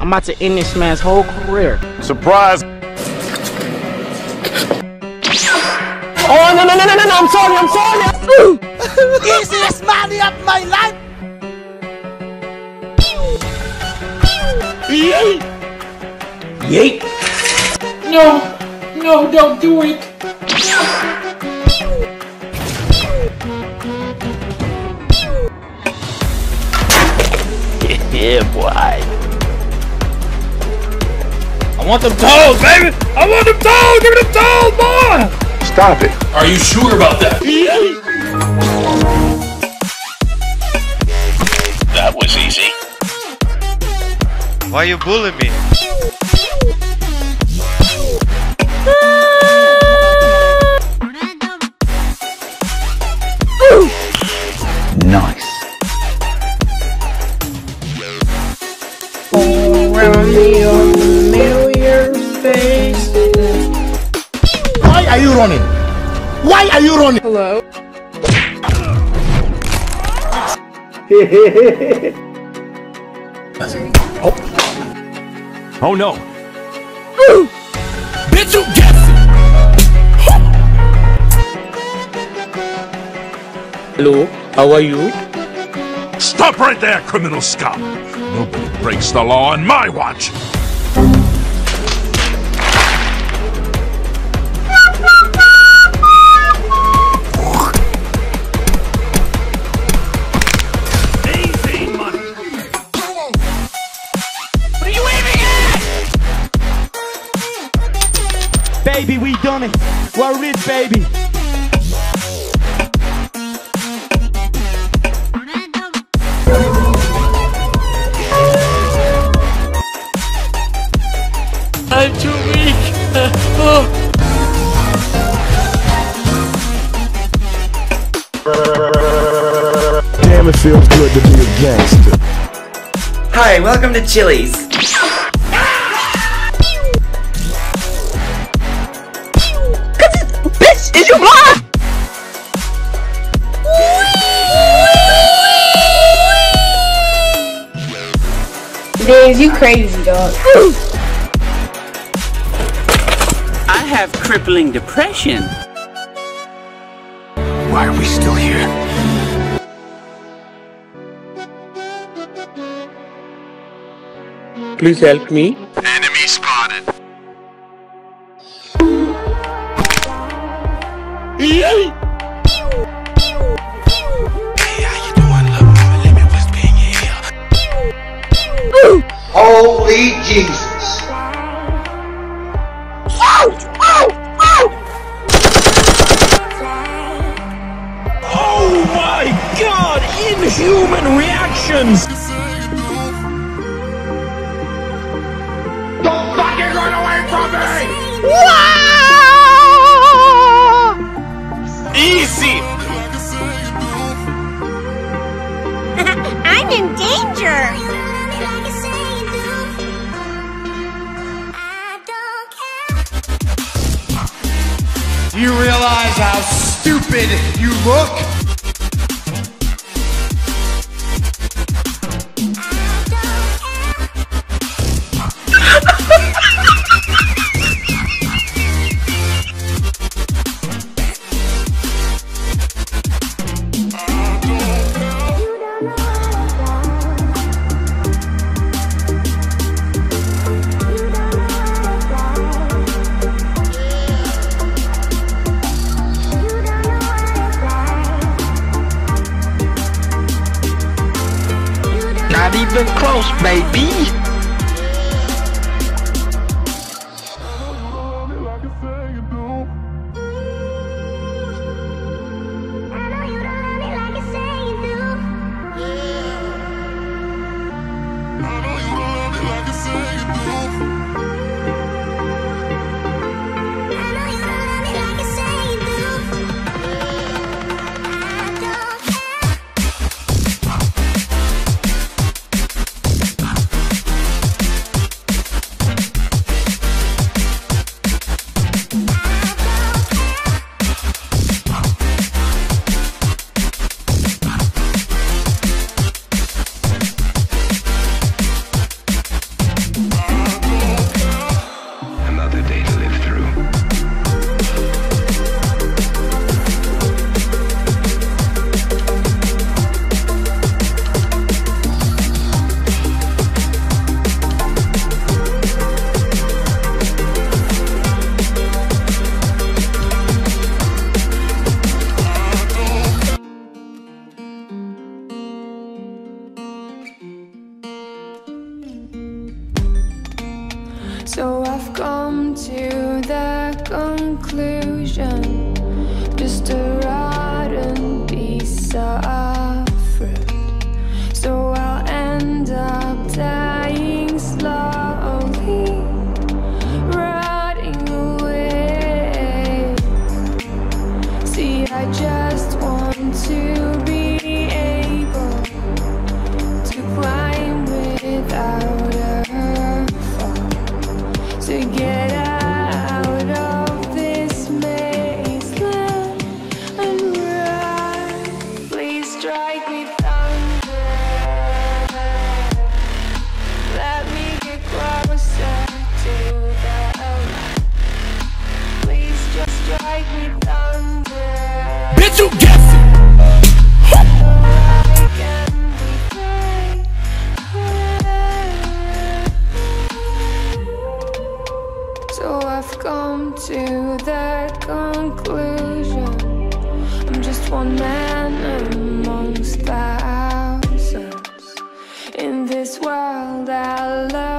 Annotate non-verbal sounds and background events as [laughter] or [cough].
I'm about to end this man's whole career. Surprise! Oh, no, no, no, no, no, no, I'm sorry, I'm sorry. [laughs] Easiest money of my life. Yeet. Yeet. No, no, don't do it. [laughs] yeah, boy. I want them toes, baby! I want them toes! Give me them toes, boy! Stop it. Are you sure about that? That was easy. Why you bullying me? Are you running? Why are you running? Hello. [laughs] Oh no. [gasps] Bitch, you guessed it! Hello, how are you? Stop right there, criminal scum. Nobody breaks the law on my watch. We're rich, baby. I'm too weak. [laughs] oh. Damn, it feels good to be a gangster. Hi, welcome to Chili's. You blind? Days, you crazy, dog. I have crippling depression. Why are we still here? Please help me. Holy Jesus. Oh my god! Inhuman reactions! Don't fucking run away from me! Easy! You realize how stupid you look? Even close, baby. So I've come to the conclusion Just a rotten piece of come to that conclusion. I'm just one man amongst thousands in this world I love.